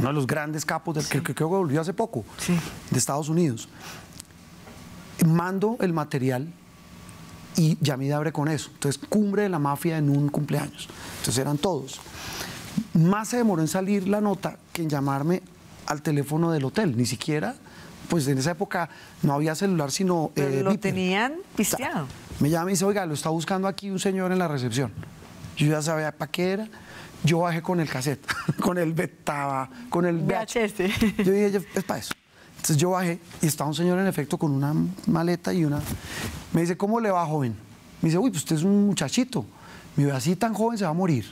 uno de los grandes capos del que, que creo que volvió hace poco, Sí. de Estados Unidos. Mando el material y Yamid abre con eso. Entonces, cumbre de la mafia en un cumpleaños. Entonces eran todos. Más se demoró en salir la nota que en llamarme al teléfono del hotel. Ni siquiera, pues en esa época no había celular, sino... Pero eh, lo beeper. tenían pisteado. Me llama y dice, oiga, lo está buscando aquí un señor en la recepción. Yo ya sabía para qué era. Yo bajé con el cassette, <laughs> con el beta, con el VHS. Yo dije, "Yo- es para eso. Entonces yo bajé y estaba un señor en efecto con una maleta y una... Me dice, ¿cómo le va, joven? Me dice, uy, pues usted es un muchachito. Me dice, así tan joven se va a morir.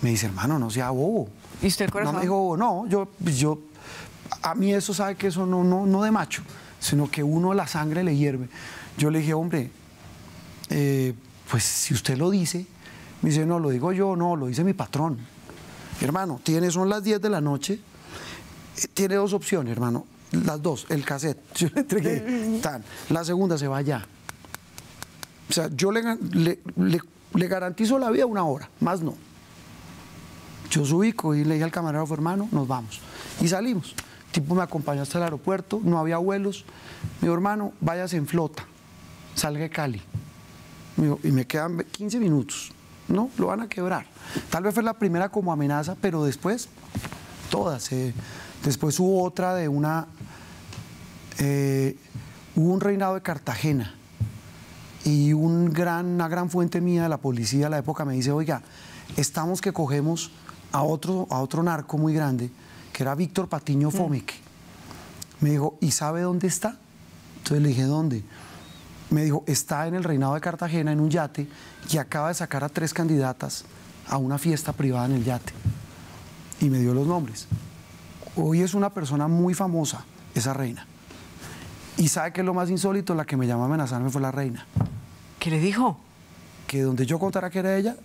Me dice, hermano, no sea bobo. ¿Y usted el No corazón? me dijo, no, yo, pues yo, a mí eso sabe que eso no, no, no de macho, sino que uno la sangre le hierve. Yo le dije, hombre, eh, pues si usted lo dice, me dice, no, lo digo yo, no, lo dice mi patrón. Hermano, tiene, son las 10 de la noche, eh, tiene dos opciones, hermano, las dos, el cassette, <laughs> yo le entregué, tan. la segunda se va allá. O sea, yo le, le- le- le garantizo la vida una hora, más no. Yo subí y le dije al camarógrafo, hermano, nos vamos. Y salimos. El tipo me acompañó hasta el aeropuerto, no había vuelos. Me dijo, hermano, váyase en flota, salga de Cali. Y me quedan 15 minutos. No, lo van a quebrar. Tal vez fue la primera como amenaza, pero después, todas. eh. Después hubo otra de una. eh, hubo un reinado de Cartagena y un gran, una gran fuente mía de la policía a la época me dice, oiga, estamos que cogemos a otro, a otro narco muy grande, que era Víctor Patiño Fomeque. Me dijo, ¿y sabe dónde está? Entonces le dije, ¿dónde? Me dijo, está en el reinado de Cartagena en un yate y acaba de sacar a tres candidatas a una fiesta privada en el yate. Y me dio los nombres. Hoy es una persona muy famosa, esa reina. Y sabe que es lo más insólito, la que me llamó a amenazarme fue la reina ¿Qué le dijo? que donde yo contara que era ella,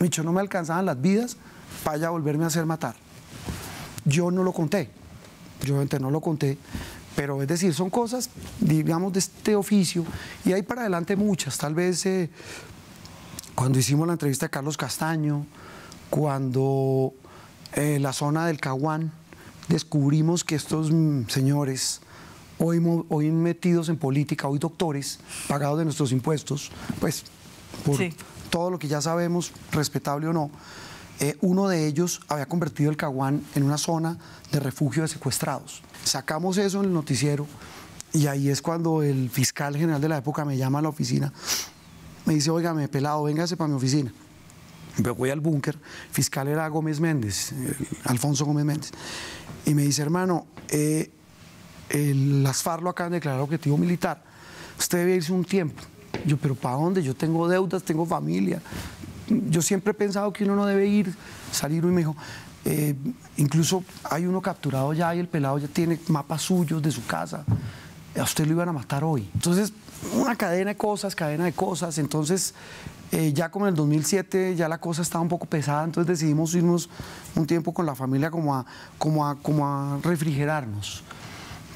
Micho, no me alcanzaban las vidas para ella volverme a hacer matar. Yo no lo conté, yo no lo conté, pero es decir, son cosas, digamos, de este oficio, y hay para adelante muchas, tal vez eh, cuando hicimos la entrevista de Carlos Castaño, cuando eh, la zona del Caguán descubrimos que estos mm, señores, hoy, hoy metidos en política, hoy doctores, pagados de nuestros impuestos, pues por Sí. todo lo que ya sabemos, respetable o no, eh, uno de ellos había convertido el Caguán en una zona de refugio de secuestrados. Sacamos eso en el noticiero y ahí es cuando el fiscal general de la época me llama a la oficina, me dice, oiga, me pelado, véngase para mi oficina. Me voy al búnker, fiscal era Gómez Méndez, Alfonso Gómez Méndez, y me dice, hermano, eh, el, las FARC lo acaban de declarar objetivo militar, usted debe irse un tiempo. Yo, pero ¿para dónde? Yo tengo deudas, tengo familia. Yo siempre he pensado que uno no debe ir, salir, y me dijo, eh, incluso hay uno capturado ya y el pelado ya tiene mapas suyos de su casa. A usted lo iban a matar hoy. Entonces, una cadena de cosas, cadena de cosas. Entonces, eh, ya como en el 2007 ya la cosa estaba un poco pesada, entonces decidimos irnos un tiempo con la familia como a, como a, como a refrigerarnos.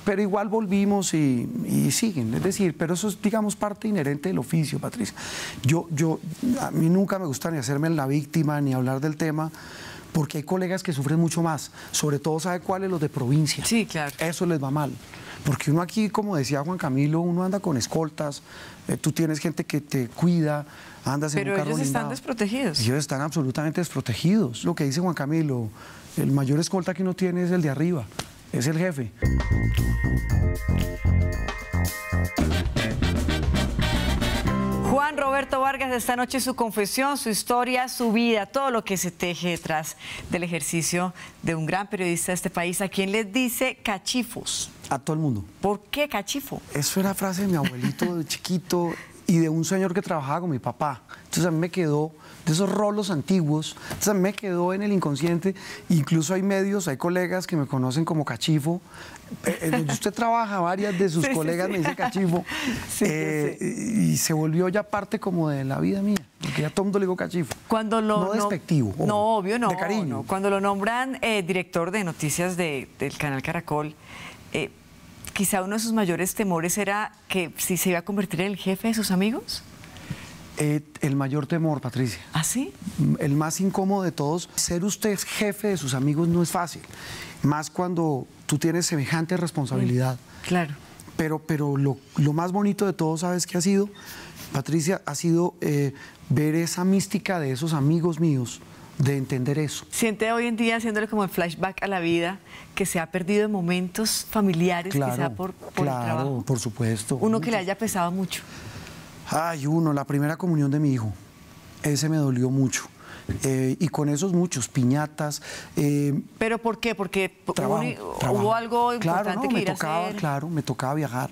Pero igual volvimos y, y siguen, es decir, pero eso es, digamos, parte inherente del oficio, Patricia. Yo, yo, a mí nunca me gusta ni hacerme la víctima ni hablar del tema, porque hay colegas que sufren mucho más, sobre todo, ¿sabe cuáles? Los de provincia. Sí, claro. Eso les va mal. Porque uno aquí, como decía Juan Camilo, uno anda con escoltas, eh, tú tienes gente que te cuida, andas en Pero un carro ellos están desprotegidos. Ellos están absolutamente desprotegidos. Lo que dice Juan Camilo, el mayor escolta que uno tiene es el de arriba, es el jefe. Juan Roberto Vargas, esta noche su confesión, su historia, su vida, todo lo que se teje detrás del ejercicio de un gran periodista de este país, a quien les dice cachifos. A todo el mundo. ¿Por qué cachifo? Eso era frase de mi abuelito de chiquito. y de un señor que trabajaba con mi papá. Entonces a mí me quedó de esos rolos antiguos, entonces me quedó en el inconsciente. Incluso hay medios, hay colegas que me conocen como cachifo. Eh, eh, donde usted <laughs> trabaja, varias de sus Sí, colegas sí. me dicen cachifo. <laughs> Sí, Eh. Y se volvió ya parte como de la vida mía, porque ya todo el mundo le digo cachifo. Cuando lo No despectivo, No, obvio no. de cariño. no. Cuando lo nombran eh, director de noticias de- del canal Caracol, quizá uno de sus mayores temores era que si se iba a convertir en el jefe de sus amigos. Eh, el mayor temor, Patricia. ¿Ah, sí? el más incómodo de todos, ser usted jefe de sus amigos no es fácil, más cuando tú tienes semejante responsabilidad. Claro. Pero, pero lo, lo más bonito de todo, ¿sabes qué ha sido? Patricia, ha sido eh, ver esa mística de esos amigos míos, de entender eso. Siente hoy en día, haciéndole como el flashback a la vida, que se ha perdido en momentos familiares, quizá Claro, por, por el claro, trabajo. por supuesto. Uno que le haya pesado mucho. Ay, uno, la primera comunión de mi hijo. Ese me dolió mucho. Eh, y con esos muchos, piñatas, eh, ¿Pero por qué? Porque trabajo, hubo, trabajo. algo claro, importante no, que me ir a tocaba, hacer. Claro, me tocaba viajar.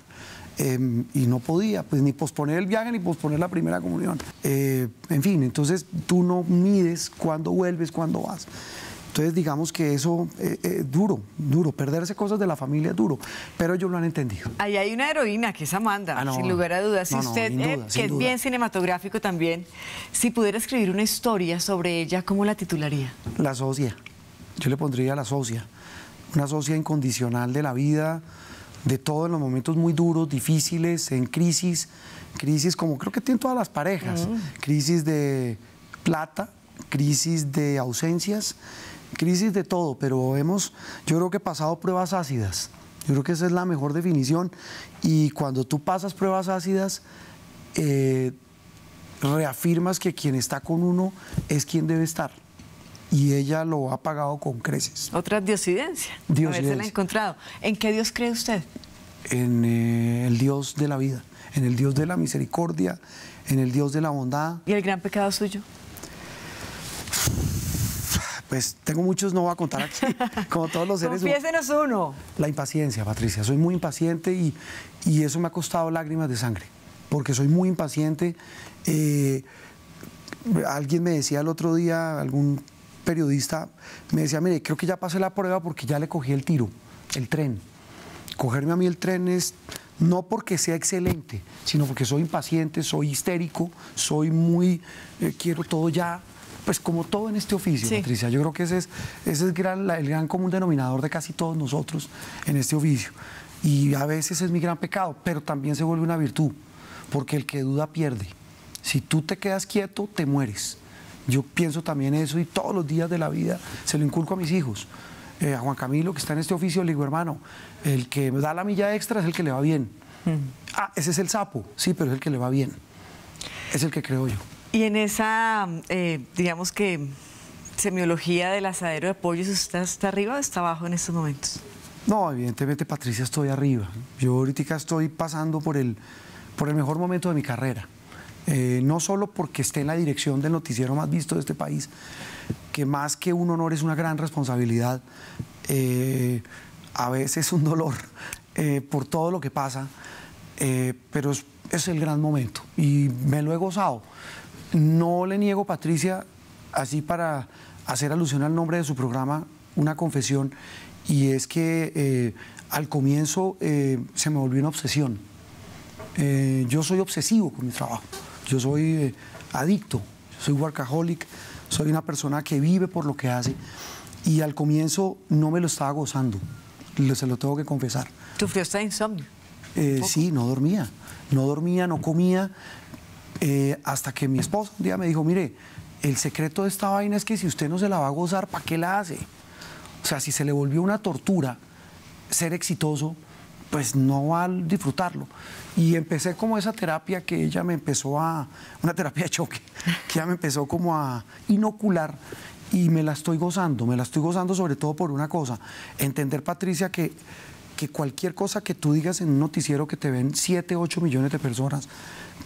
eh, y no podía, pues ni posponer el viaje ni posponer la primera comunión. Eh, en fin, entonces tú no mides cuándo vuelves, cuándo vas. Entonces digamos que eso es duro, duro, perderse cosas de la familia es duro, pero ellos lo han entendido. Ahí hay una heroína que es Amanda, Ah, no. sin lugar a dudas. Si no, usted, eh, que es bien cinematográfico también, si pudiera escribir una historia sobre ella, ¿cómo la titularía? La socia, yo le pondría la socia, una socia incondicional de la vida, de todo en los momentos muy duros, difíciles, en crisis, crisis como creo que tienen todas las parejas, crisis de plata, crisis de ausencias, crisis de todo, pero hemos, yo creo que pasado pruebas ácidas, yo creo que esa es la mejor definición y cuando tú pasas pruebas ácidas, eh, reafirmas que quien está con uno es quien debe estar. Y ella lo ha pagado con creces. Otra diosidencia. Diosidencia. Haberse encontrado. ¿En qué Dios cree usted? En eh, el Dios de la vida, en el Dios de la misericordia, en el Dios de la bondad. ¿Y el gran pecado suyo? Pues tengo muchos, no voy a contar aquí, <laughs> como todos los seres humanos. Uno. La impaciencia, Patricia. Soy muy impaciente y, y eso me ha costado lágrimas de sangre, porque soy muy impaciente. Eh, alguien me decía el otro día, algún periodista, me decía, mire, creo que ya pasé la prueba porque ya le cogí el tiro, el tren. Cogerme a mí el tren es no porque sea excelente, sino porque soy impaciente, soy histérico, soy muy, eh, quiero todo ya, pues como todo en este oficio, Sí. Patricia. Yo creo que ese es, ese es gran- la- el gran común denominador de casi todos nosotros en este oficio. Y a veces es mi gran pecado, pero también se vuelve una virtud, porque el que duda pierde. Si tú te quedas quieto, te mueres. Yo pienso también eso y todos los días de la vida se lo inculco a mis hijos. Eh, a Juan Camilo, que está en este oficio, le digo, hermano, el que da la milla extra es el que le va bien. Ah, ese es el sapo, sí, pero es el que le va bien. Es el que creo yo. Y en esa, eh, digamos que, semiología del asadero de pollos, ¿usted está arriba o está abajo en estos momentos? No, evidentemente, Patricia, estoy arriba. Yo ahorita estoy pasando por el, por el mejor momento de mi carrera. Eh, no solo porque esté en la dirección del noticiero más visto de este país, que más que un honor es una gran responsabilidad, eh, a veces un dolor por todo lo que pasa, pero es el gran momento y me lo he gozado. No le niego, Patricia, así para hacer alusión al nombre de su programa, una confesión, y es que eh, al comienzo eh, se me volvió una obsesión. Eh, yo soy obsesivo con mi trabajo, yo soy adicto, soy workaholic, soy una persona que vive por lo que hace. Y al comienzo no me lo estaba gozando, se lo tengo que confesar. Sufrió usted insomnio. Sí, no dormía, no dormía, no comía, eh, hasta que mi esposa un día me dijo, mire, el secreto de esta vaina es que si usted no se la va a gozar, ¿para qué la hace? O sea, si se le volvió una tortura ser exitoso, pues no va a disfrutarlo. Y empecé como esa terapia que ella me empezó a, una terapia de choque, <laughs> que ella me empezó como a inocular y me la estoy gozando, me la estoy gozando sobre todo por una cosa, entender Patricia que, que cualquier cosa que tú digas en un noticiero que te ven 7, 8 millones de personas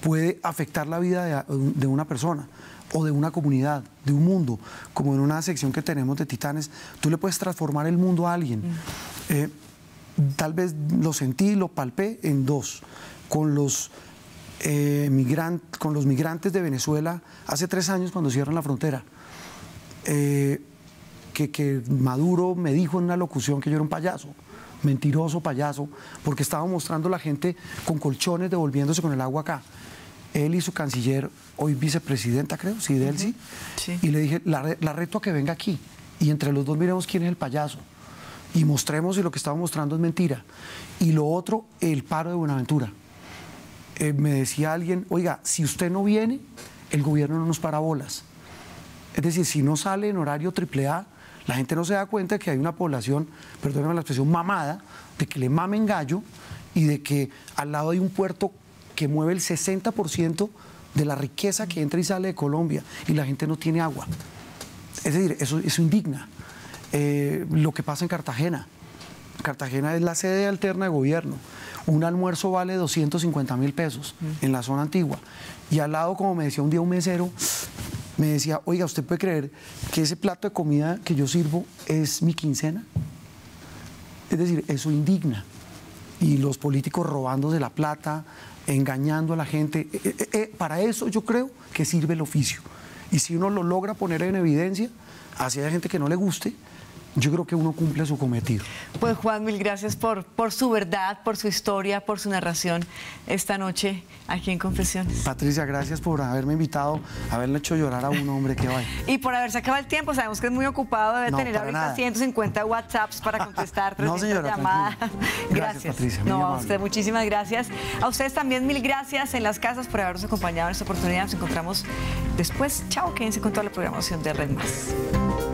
puede afectar la vida de, de una persona o de una comunidad, de un mundo, como en una sección que tenemos de Titanes, tú le puedes transformar el mundo a alguien. Eh, tal vez lo sentí, lo palpé en dos, con los eh, con los migrantes de Venezuela hace tres años cuando cierran la frontera. Eh, que, que, Maduro me dijo en una locución que yo era un payaso, mentiroso payaso, porque estaba mostrando a la gente con colchones devolviéndose con el agua acá. Él y su canciller, hoy vicepresidenta creo, sí, de él sí, y le dije, la, reto a que venga aquí y entre los dos miremos quién es el payaso y mostremos si lo que estaba mostrando es mentira. Y lo otro, el paro de Buenaventura. Eh, me decía alguien, oiga, si usted no viene, el gobierno no nos para bolas. Es decir, si no sale en horario AAA, la gente no se da cuenta de que hay una población, perdónenme la expresión, mamada, de que le mamen gallo y de que al lado hay un puerto que mueve el 60% de la riqueza que entra y sale de Colombia y la gente no tiene agua. Es decir, eso, eso indigna. Eh, lo que pasa en Cartagena. Cartagena es la sede alterna de gobierno. Un almuerzo vale 250 mil pesos en la zona antigua. Y al lado, como me decía un día un mesero, me decía, oiga, ¿usted puede creer que ese plato de comida que yo sirvo es mi quincena? Es decir, eso indigna. Y los políticos robándose la plata, engañando a la gente. Eh, eh, eh, para eso yo creo que sirve el oficio. Y si uno lo logra poner en evidencia, hacia gente que no le guste, yo creo que uno cumple su cometido. Pues Juan, mil gracias por, por su verdad, por su historia, por su narración esta noche aquí en Confesiones. Patricia, gracias por haberme invitado, haberle hecho llorar a un hombre que vaya. <laughs> y por haber sacado el tiempo, sabemos que es muy ocupado, debe tener ahorita 150 WhatsApps para contestar, <laughs> 300 llamadas. gracias. <laughs> gracias. Patricia. No, a usted muchísimas gracias. A ustedes también mil gracias en las casas por habernos acompañado en esta oportunidad. Nos encontramos después. Chao, quédense con toda la programación de Red Más.